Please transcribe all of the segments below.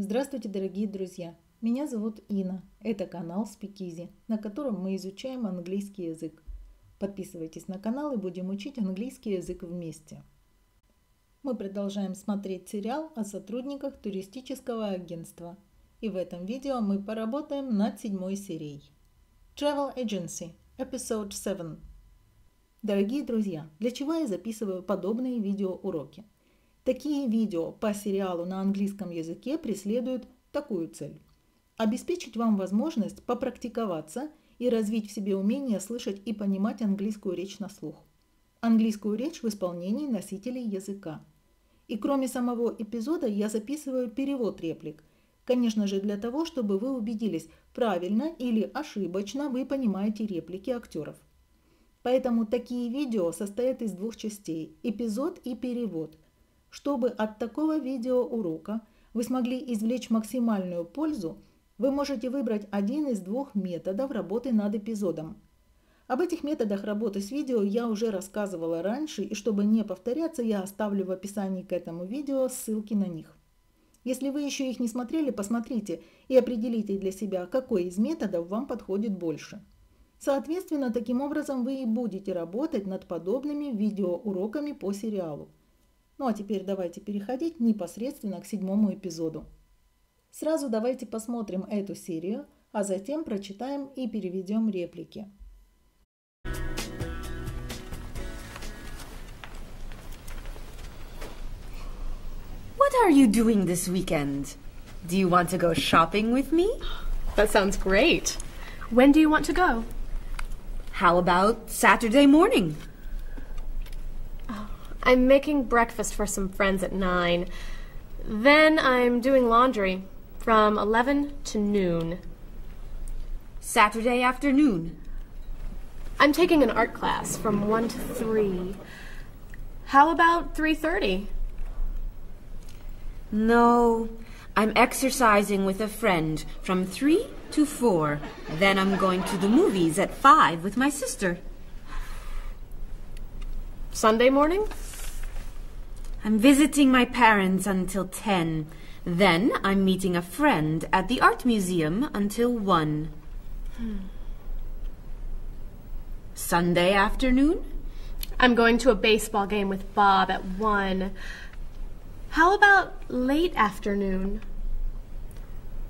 Здравствуйте, дорогие друзья! Меня зовут Ина. Это канал Speakeasy, на котором мы изучаем английский язык. Подписывайтесь на канал и будем учить английский язык вместе. Мы продолжаем смотреть сериал о сотрудниках туристического агентства. И в этом видео мы поработаем над седьмой серией. Travel Agency, Episode 7. Дорогие друзья, для чего я записываю подобные видеоуроки? Такие видео по сериалу на английском языке преследуют такую цель. Обеспечить вам возможность попрактиковаться и развить в себе умение слышать и понимать английскую речь на слух. Английскую речь в исполнении носителей языка. И кроме самого эпизода я записываю перевод реплик. Конечно же для того, чтобы вы убедились, правильно или ошибочно вы понимаете реплики актеров. Поэтому такие видео состоят из двух частей – эпизод и перевод – чтобы от такого видеоурока вы смогли извлечь максимальную пользу, вы можете выбрать один из двух методов работы над эпизодом. Об этих методах работы с видео я уже рассказывала раньше, и чтобы не повторяться, я оставлю в описании к этому видео ссылки на них. Если вы еще их не смотрели, посмотрите и определите для себя, какой из методов вам подходит больше. Соответственно, таким образом вы и будете работать над подобными видеоуроками по сериалу. Ну а теперь давайте переходить непосредственно к седьмому эпизоду. Сразу давайте посмотрим эту серию, а затем прочитаем и переведем реплики. What are you doing this weekend? Do you want to go shopping with me? That sounds great. When do you want to go? How about Saturday morning? I'm making breakfast for some friends at 9. Then I'm doing laundry from 11 to noon. Saturday afternoon. I'm taking an art class from 1 to 3. How about 3:30? No, I'm exercising with a friend from 3 to 4. Then I'm going to the movies at 5 with my sister. Sunday morning? I'm visiting my parents until 10. Then I'm meeting a friend at the art museum until 1. Sunday afternoon? I'm going to a baseball game with Bob at 1. How about late afternoon?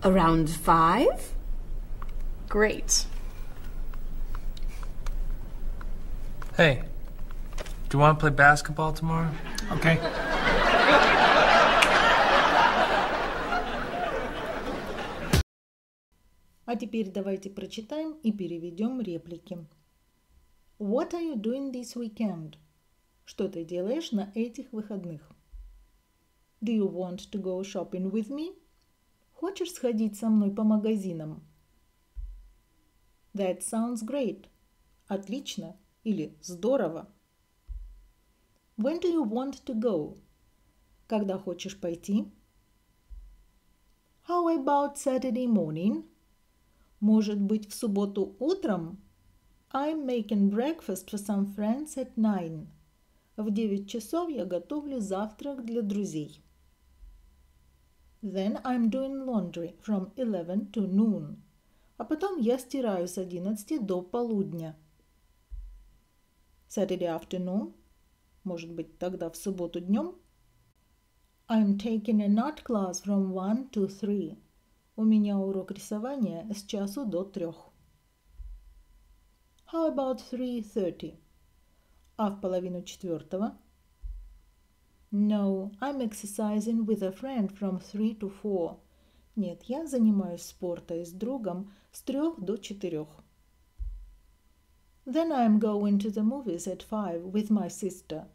Around 5? Great. Hey, do you want to play basketball tomorrow? Okay. А теперь давайте прочитаем и переведем реплики. What are you doing this weekend? Что ты делаешь на этих выходных? Do you want to go shopping with me? Хочешь сходить со мной по магазинам? That sounds great. Отлично или здорово. When do you want to go? Когда хочешь пойти? How about Saturday morning? Может быть, в субботу утром? I'm making breakfast for some friends at nine. В девять часов я готовлю завтрак для друзей. Then I'm doing laundry from eleven to noon. А потом я стираю с одиннадцати до полудня. Saturday afternoon. Может быть, тогда в субботу днем? I'm taking a art class from one to three. У меня урок рисования с часу до трех. How about three thirty? А в половину четвертого? No, I'm exercising with a friend from three to four. Нет, я занимаюсь спортом с другом с трех до четырех. Then I'm going to the movies at five with my sister.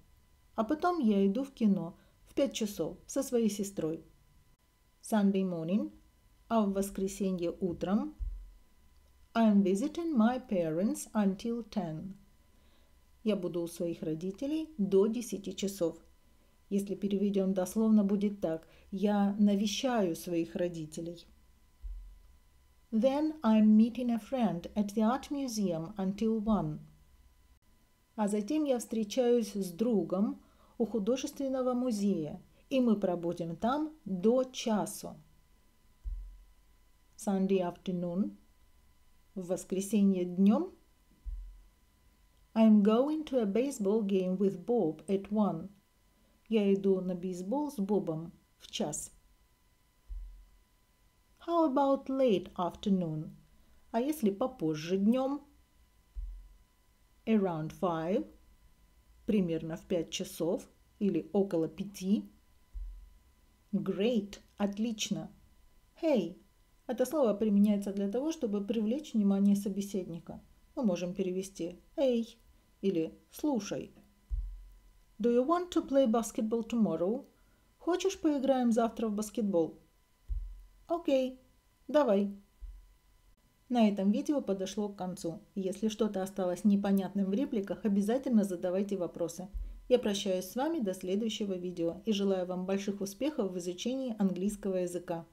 А потом я иду в кино в пять часов со своей сестрой. Sunday morning. А в воскресенье утром I'm visiting my parents until ten. Я буду у своих родителей до 10 часов. Если переведем дословно, будет так. Я навещаю своих родителей. Then I'm meeting a friend at the art museum until one. А затем я встречаюсь с другом у художественного музея, и мы пробудем там до часу. Sunday afternoon. В воскресенье днем. I'm going to a baseball game with Bob at one. Я иду на бейсбол с Бобом в час. How about late afternoon? А если попозже днем? Around five. Примерно в пять часов или около пяти. Great. Отлично. Hey. Это слово применяется для того, чтобы привлечь внимание собеседника. Мы можем перевести «Эй» или «Слушай». Do you want to play basketball tomorrow? Хочешь, поиграем завтра в баскетбол? Окей, okay, давай. На этом видео подошло к концу. Если что-то осталось непонятным в репликах, обязательно задавайте вопросы. Я прощаюсь с вами до следующего видео и желаю вам больших успехов в изучении английского языка.